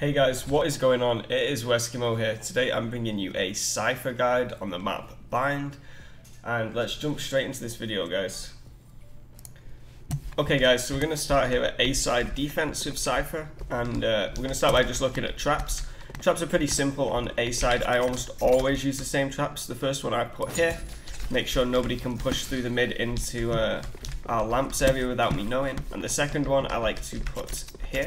Hey guys, what is going on? It is Weskimo here. Today I'm bringing you a Cypher guide on the map Bind. And let's jump straight into this video guys. Okay guys, so we're going to start here at A side defensive Cypher. And uh, we're going to start by just looking at traps. Traps are pretty simple on A side. I almost always use the same traps. The first one I put here. Make sure nobody can push through the mid into uh, our lamps area without me knowing. And the second one I like to put here.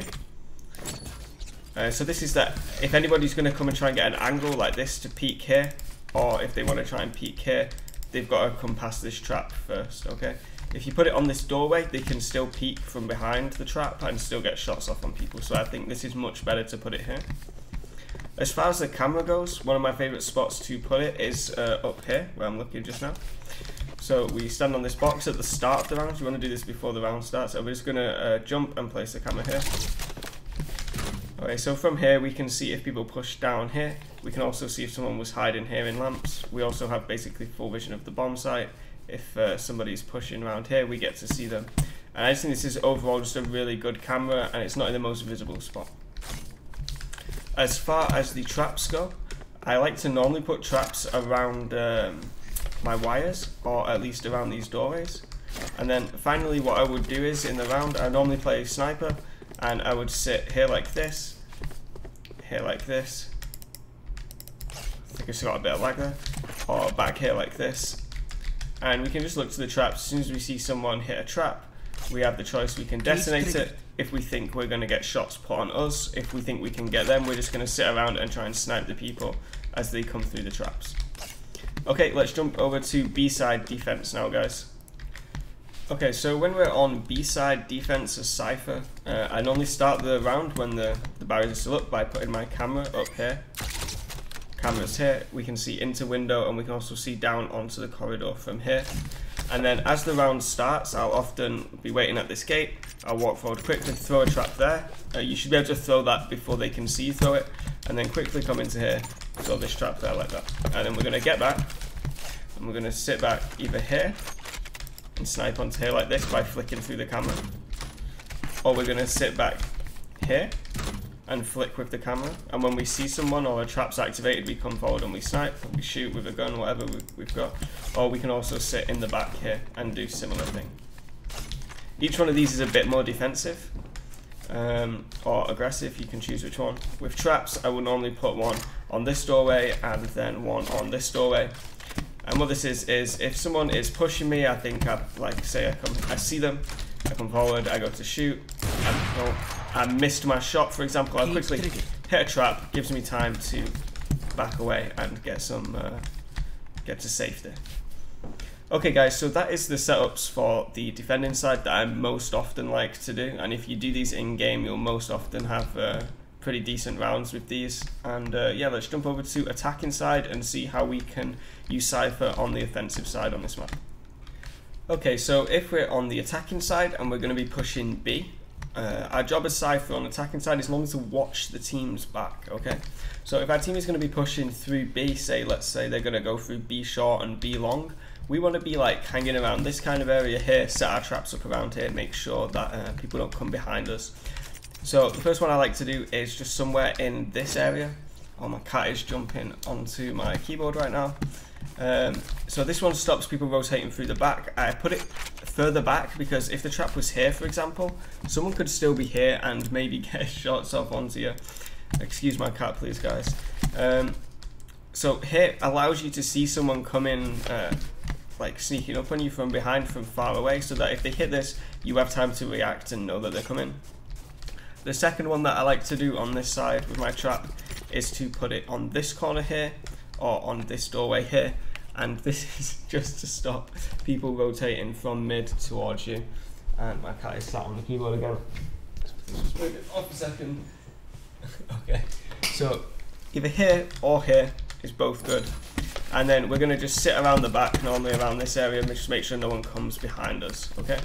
Uh, so this is that if anybody's going to come and try and get an angle like this to peek here, or if they want to try and peek here, they've got to come past this trap first, okay? If you put it on this doorway, they can still peek from behind the trap and still get shots off on people, so I think this is much better to put it here. As far as the camera goes, one of my favourite spots to put it is uh, up here, where I'm looking just now. So we stand on this box at the start of the round. You want to do this before the round starts. So we're just going to uh, jump and place the camera here. Okay, so from here we can see if people push down here. We can also see if someone was hiding here in lamps. We also have basically full vision of the bomb site. If uh, somebody's pushing around here, we get to see them. And I just think this is overall just a really good camera and it's not in the most visible spot. As far as the traps go, I like to normally put traps around um, my wires or at least around these doorways. And then finally what I would do is in the round, I normally play sniper and I would sit here like this, here like this, I think it's got a bit of lag there, or back here like this, and we can just look to the traps. As soon as we see someone hit a trap, we have the choice, we can detonate it if we think we're going to get shots put on us. If we think we can get them, we're just going to sit around and try and snipe the people as they come through the traps. Okay, let's jump over to B-side defense now, guys. Okay, so when we're on B-side defense as Cypher, uh, I normally start the round when the, the barriers are still up by putting my camera up here. Camera's here, we can see into window and we can also see down onto the corridor from here. And then as the round starts, I'll often be waiting at this gate. I'll walk forward quickly, throw a trap there. Uh, you should be able to throw that before they can see you throw it. And then quickly come into here, throw this trap there like that. And then we're going to get back. And we're going to sit back either here and snipe onto here like this by flicking through the camera. Or we're going to sit back here and flick with the camera. And when we see someone or a trap's activated, we come forward and we snipe, we shoot with a gun, whatever we've got. Or we can also sit in the back here and do similar thing. Each one of these is a bit more defensive um, or aggressive, you can choose which one. With traps, I would normally put one on this doorway and then one on this doorway. And what this is, is if someone is pushing me, I think I, like say I come, I see them, I come forward, I go to shoot, I, I missed my shot, for example, I quickly hit a trap, gives me time to back away and get some, uh, get to safety. Okay guys, so that is the setups for the defending side that I most often like to do, and if you do these in-game, you'll most often have uh, pretty decent rounds with these. And uh, yeah, let's jump over to attacking side and see how we can use Cypher on the offensive side on this map. Okay, so if we're on the attacking side and we're going to be pushing B, uh, our job as Cypher on attacking side is normally to watch the teams back, okay? So if our team is going to be pushing through B, say, let's say they're going to go through B short and B long, we want to be like hanging around this kind of area here, set our traps up around here, make sure that uh, people don't come behind us. So the first one I like to do is just somewhere in this area. Oh, my cat is jumping onto my keyboard right now. Um, so this one stops people rotating through the back. I put it further back because if the trap was here, for example, someone could still be here and maybe get shots off onto you. Excuse my cat, please, guys. Um, so here allows you to see someone coming, uh, like sneaking up on you from behind, from far away, so that if they hit this, you have time to react and know that they're coming. The second one that I like to do on this side with my trap is to put it on this corner here or on this doorway here. And this is just to stop people rotating from mid towards you. And my cat is sat on the keyboard again. Just move it off a second. Okay. So either here or here is both good. And then we're going to just sit around the back normally around this area and just make sure no one comes behind us okay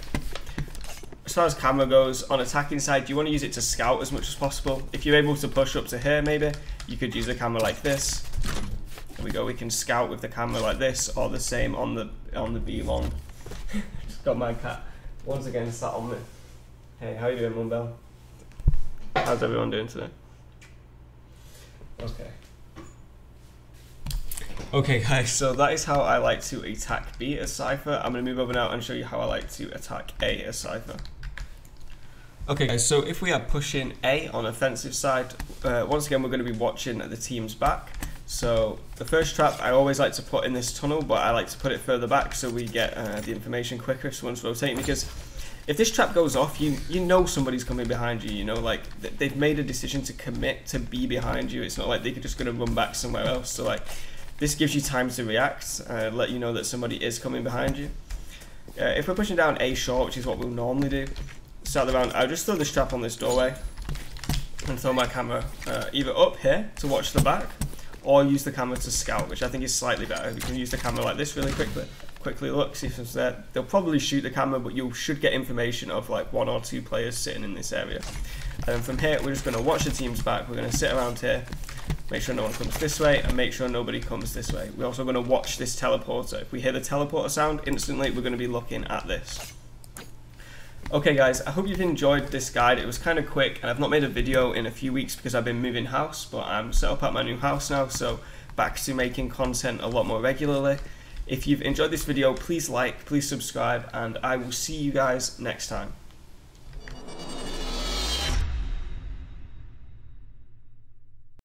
as far as camera goes, on attacking side, do you want to use it to scout as much as possible. If you're able to push up to here, maybe, you could use the camera like this. There we go, we can scout with the camera like this, or the same on the on the B long. Just got my cat once again sat on me. Hey, how you doing, Mumbel? How's everyone doing today? Okay. Okay guys, so that is how I like to attack B as Cypher. I'm going to move over now and show you how I like to attack A as Cypher. Okay guys, so if we are pushing A on offensive side, uh, once again we're going to be watching the team's back. So the first trap I always like to put in this tunnel, but I like to put it further back so we get uh, the information quicker if someone's rotating because if this trap goes off, you you know somebody's coming behind you. You know, like they've made a decision to commit to be behind you. It's not like they're just going to run back somewhere else. So like, this gives you time to react, uh, let you know that somebody is coming behind you. Uh, if we're pushing down A short, which is what we'll normally do, start the round, I'll just throw the strap on this doorway and throw my camera uh, either up here to watch the back or use the camera to scout, which I think is slightly better. We can use the camera like this really quickly, quickly look, see if it's there. They'll probably shoot the camera, but you should get information of like one or two players sitting in this area. And from here, we're just going to watch the teams back. We're going to sit around here, make sure no one comes this way, and make sure nobody comes this way. We're also going to watch this teleporter. If we hear the teleporter sound, instantly we're going to be looking at this. Okay guys, I hope you've enjoyed this guide. It was kind of quick and I've not made a video in a few weeks because I've been moving house, but I'm set up at my new house now, so back to making content a lot more regularly. If you've enjoyed this video, please like, please subscribe, and I will see you guys next time.